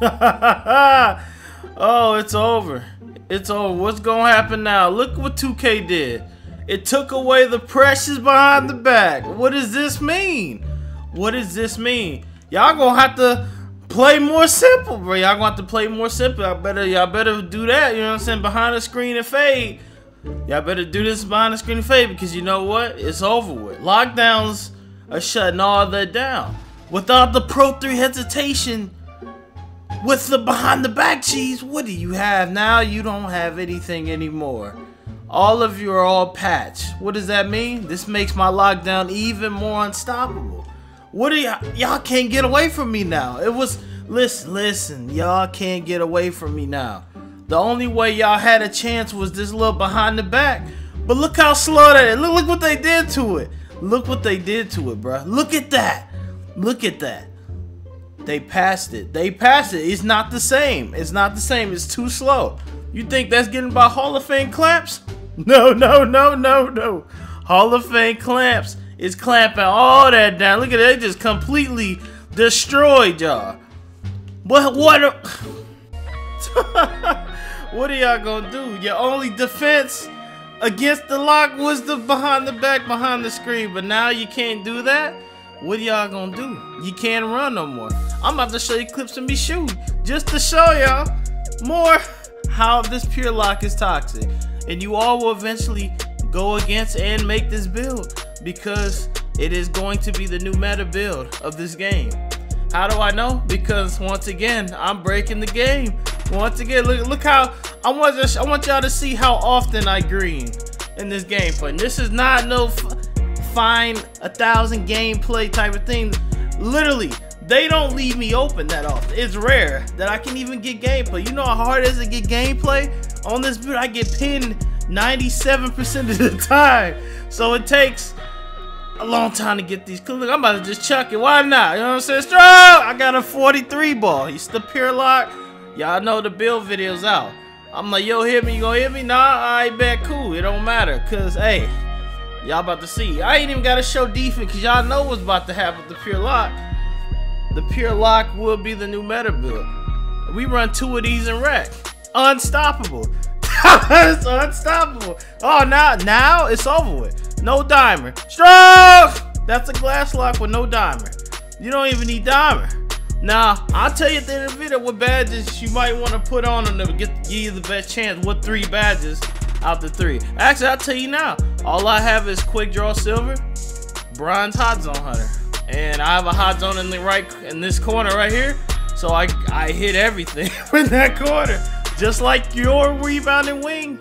oh, it's over. It's over. What's gonna happen now? Look what 2K did. It took away the pressures behind the back. What does this mean? What does this mean? Y'all gonna have to play more simple, bro. Y'all gonna have to play more simple. Y'all better, y'all better do that. You know what I'm saying? Behind the screen and fade. Y'all better do this behind the screen and fade because you know what? It's over with. Lockdowns are shutting all that down. Without the Pro 3 hesitation, with the behind the back cheese, what do you have now? You don't have anything anymore. All of you are all patched. What does that mean? This makes my lockdown even more unstoppable. What do y'all y'all can't get away from me now? It was listen, listen, y'all can't get away from me now. The only way y'all had a chance was this little behind the back. But look how slow that is. Look, look what they did to it. Look what they did to it, bruh. Look at that. Look at that. They passed it. They passed it. It's not the same. It's not the same. It's too slow. You think that's getting by Hall of Fame clamps? No, no, no, no, no. Hall of Fame clamps is clamping all that down. Look at it. They just completely destroyed y'all. What? What? what are y'all gonna do? Your only defense against the lock was the behind the back, behind the screen. But now you can't do that. What are y'all gonna do? You can't run no more. I'm about to show you clips of me shooting just to show y'all more how this pure lock is toxic. And you all will eventually go against and make this build because it is going to be the new meta build of this game. How do I know? Because once again, I'm breaking the game. Once again, look look how I want I want y'all to see how often I green in this gameplay. And this is not no find a thousand gameplay type of thing. Literally, they don't leave me open that often. It's rare that I can even get gameplay. You know how hard it is to get gameplay? On this build, I get pinned 97% of the time. So it takes a long time to get these. Look, I'm about to just chuck it. Why not? You know what I'm saying? Strong! I got a 43 ball. He's the pure lock. Y'all know the build video's out. I'm like, yo, hit me. You gonna hit me? Nah, I bet cool. It don't matter. Cause, hey, y'all about to see. I ain't even got to show defense because y'all know what's about to happen with the pure lock. The pure lock will be the new meta build. We run two of these in rec. Unstoppable. it's unstoppable. Oh, now, now it's over with. No dimer. Stroke! That's a glass lock with no dimer. You don't even need dimer. Now, I'll tell you at the end of the video what badges you might want to put on them to get give you the best chance. What three badges out the three? Actually, I'll tell you now. All I have is quick draw silver, bronze hot zone hunter, and I have a hot zone in the right in this corner right here. So I I hit everything in that corner, just like your rebounding wing,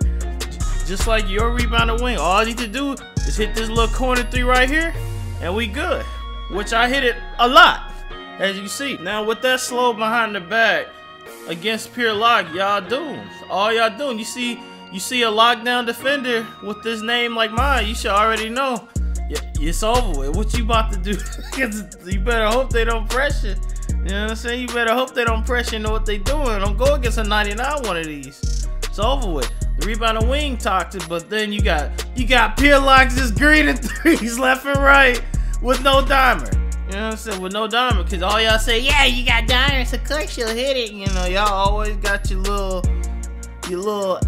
just like your rebounding wing. All I need to do is hit this little corner three right here, and we good. Which I hit it a lot as you see. Now with that slow behind the back against pure lock, y'all doomed. All y'all doing, you see, you see a lockdown defender with this name like mine, you should already know. It's over with. What you about to do? you better hope they don't pressure. You know what I'm saying? You better hope they don't pressure know what they doing. Don't go against a 99 one of these. It's over with. The rebound and wing toxic, but then you got you got pure locks just green and threes left and right with no dimer. You know what I'm saying? With no dimer, because all y'all say, yeah, you got diamonds, of course you'll hit it. You know, y'all always got your little, your little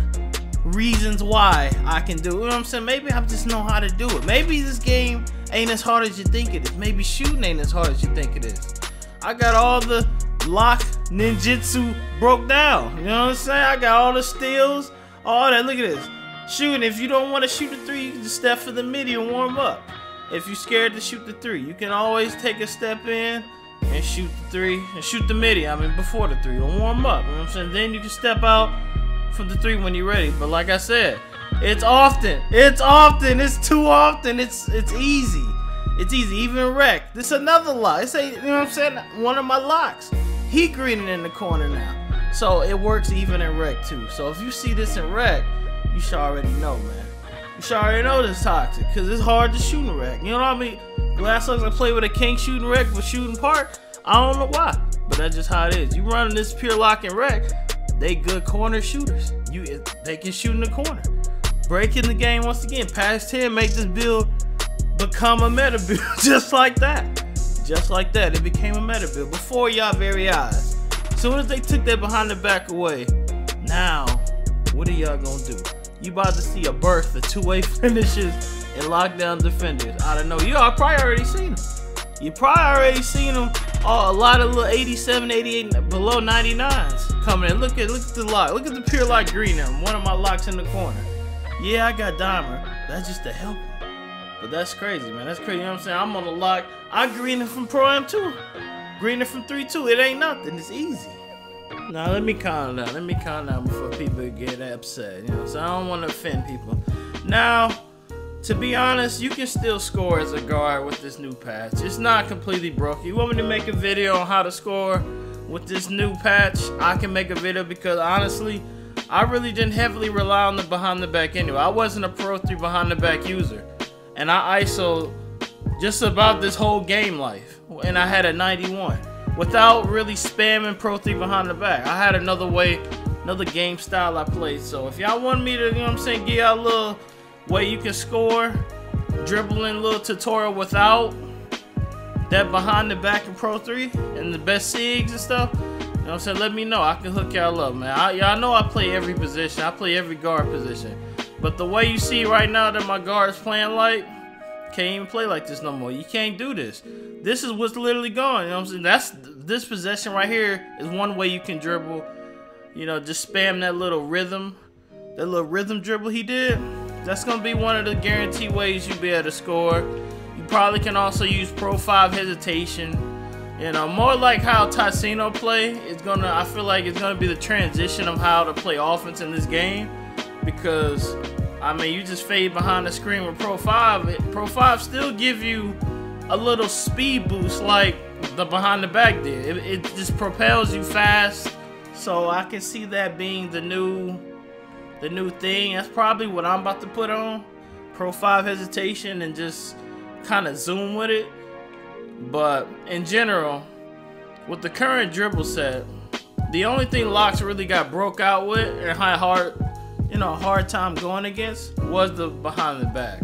reasons why I can do it. You know what I'm saying? Maybe I just know how to do it. Maybe this game ain't as hard as you think it is. Maybe shooting ain't as hard as you think it is. I got all the lock ninjutsu broke down. You know what I'm saying? I got all the steals, all that. Look at this. Shooting, if you don't want to shoot the three, you can just step for the midi and warm up if you're scared to shoot the three. You can always take a step in and shoot the three and shoot the midi. I mean, before the three, or warm up. You know what I'm saying? Then you can step out from the three when you're ready. But like I said, it's often. It's often. It's too often. It's it's easy. It's easy. Even rec. This another lock. It's a, you know what I'm saying? One of my locks. He greening in the corner now. So it works even in rec too. So if you see this in rec, you should already know, man. You should already know this toxic, because it's hard to shoot in rec. You know what I mean? Last time I played with a king shooting rec for shooting park, I don't know why, but that's just how it is. You running this pure lock and rec, they good corner shooters. You They can shoot in the corner. Breaking the game once again, patch 10, make this build become a meta build, just like that. Just like that, it became a meta build before y'all very eyes. soon as they took that behind the back away, now, what are y'all gonna do? You about to see a burst of two-way finishes and lockdown defenders. I don't know. You all probably already seen them. You probably already seen them. Oh, a lot of little 87, 88, below 99s coming in. Look at look at the lock. Look at the pure light green there. One of my locks in the corner. Yeah, I got dimer. That's just to help him. But that's crazy, man. That's crazy. You know what I'm saying? I'm on the lock. I green it from Pro Am too. Green it from 3-2. It ain't nothing. It's easy. Now let me calm down. Let me calm down before people get upset. You know, so I don't want to offend people. Now, to be honest, you can still score as a guard with this new patch. It's not completely broken. You want me to make a video on how to score with this new patch? I can make a video because honestly, I really didn't heavily rely on the behind the back anyway. I wasn't a Pro 3 behind the back user. And I ISO just about this whole game life. And I had a 91 without really spamming Pro 3 behind the back. I had another way, another game style I played. So if y'all want me to, you know what I'm saying, give y'all a little way you can score, dribbling little tutorial without that behind the back in Pro 3 and the best SIGs and stuff, you know what I'm saying, let me know. I can hook y'all up, man. Y'all know I play every position. I play every guard position. But the way you see right now that my guard is playing like, can't even play like this no more. You can't do this. This is what's literally going. You know what I'm saying? That's this possession right here is one way you can dribble. You know, just spam that little rhythm, that little rhythm dribble he did. That's gonna be one of the guaranteed ways you be able to score. You probably can also use Pro 5 hesitation. You know, more like how Tassino play. It's gonna. I feel like it's gonna be the transition of how to play offense in this game because I mean, you just fade behind the screen with Pro 5. It, Pro 5 still give you a little speed boost like the behind the back did. It, it just propels you fast. So I can see that being the new the new thing. That's probably what I'm about to put on. Pro 5 hesitation and just kind of zoom with it. But in general, with the current dribble set, the only thing Locks really got broke out with and high hard you know, hard time going against was the behind the back,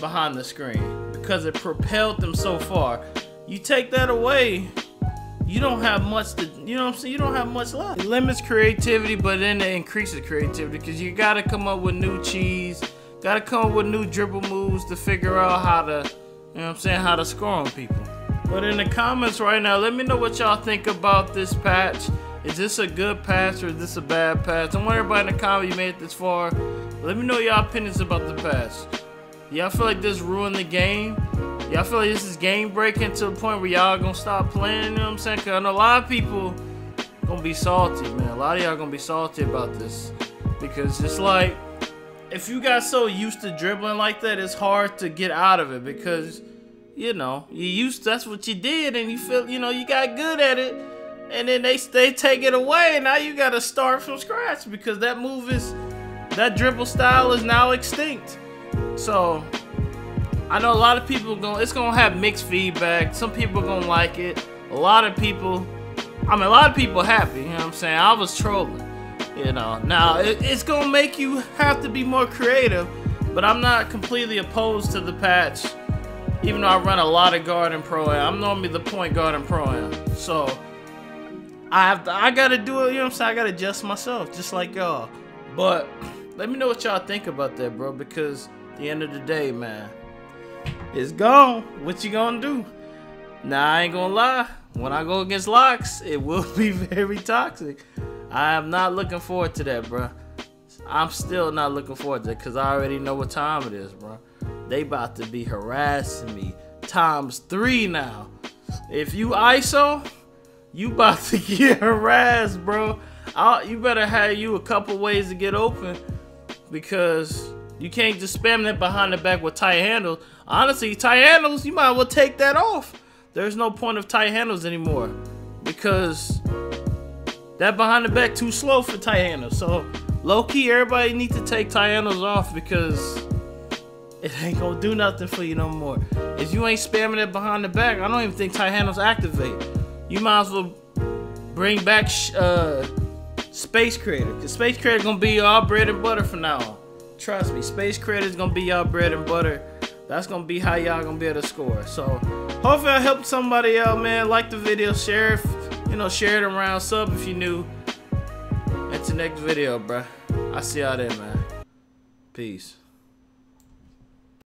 behind the screen, because it propelled them so far. You take that away, you don't have much to, you know what I'm saying? You don't have much left. It limits creativity, but then it increases creativity because you got to come up with new cheese, got to come up with new dribble moves to figure out how to, you know what I'm saying, how to score on people. But in the comments right now, let me know what y'all think about this patch. Is this a good patch or is this a bad patch? I want everybody in the comment you made it this far. Let me know y'all opinions about the patch. Y'all feel like this ruined the game? Y'all feel like this is game breaking to the point where y'all gonna stop playing? You know what I'm saying? Cause I know a lot of people gonna be salty, man. A lot of y'all gonna be salty about this. Because it's like, if you got so used to dribbling like that, it's hard to get out of it because, you know, you used that's what you did and you feel, you know, you got good at it. And then they they take it away. And now you gotta start from scratch because that move is that dribble style is now extinct. So i know a lot of people going it's gonna have mixed feedback. Some people gonna like it. A lot of people i mean a lot of people happy you know what i'm saying? I was trolling you know now it, it's gonna make you have to be more creative but i'm not completely opposed to the patch even though i run a lot of guard and pro i'm normally the point guard and pro am so I have to, I gotta do it, you know what I'm saying? I gotta adjust myself, just like y'all. But let me know what y'all think about that, bro, because the end of the day, man, it's gone. What you gonna do? Now I ain't gonna lie. When I go against locks, it will be very toxic. I am not looking forward to that, bro. I'm still not looking forward to it because I already know what time it is, bro. They about to be harassing me times three now. If you ISO, you about to get harassed, bro. I'll, you better have you a couple ways to get open because you can't just spam that behind the back with tight handles. Honestly, tight handles, you might as well take that off. There's no point of tight handles anymore because that behind the back too slow for handles. So low key, everybody need to take handles off because it ain't gonna do nothing for you no more. If you ain't spamming it behind the back, I don't even think handles activate you might as well bring back uh, Space Creator. Because Space Creator gonna be y'all bread and butter from now on. Trust me, Space Creator is gonna be y'all bread and butter. That's gonna be how y'all gonna be able to score. So hopefully I helped somebody out, man. Like the video, share You know, share it around, sub if you new. Until next video, bruh. I see y'all there, man. Peace.